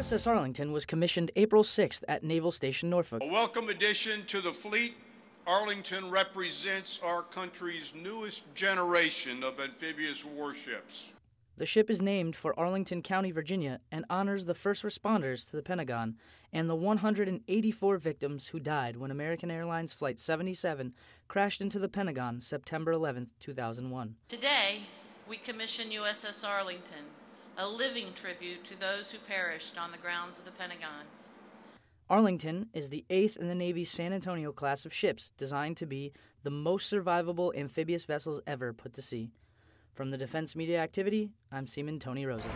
USS Arlington was commissioned April 6th at Naval Station Norfolk. A welcome addition to the fleet, Arlington represents our country's newest generation of amphibious warships. The ship is named for Arlington County, Virginia, and honors the first responders to the Pentagon and the 184 victims who died when American Airlines Flight 77 crashed into the Pentagon September 11, 2001. Today, we commission USS Arlington, a living tribute to those who perished on the grounds of the Pentagon. Arlington is the eighth in the Navy's San Antonio class of ships designed to be the most survivable amphibious vessels ever put to sea. From the Defense Media Activity, I'm Seaman Tony Rosa.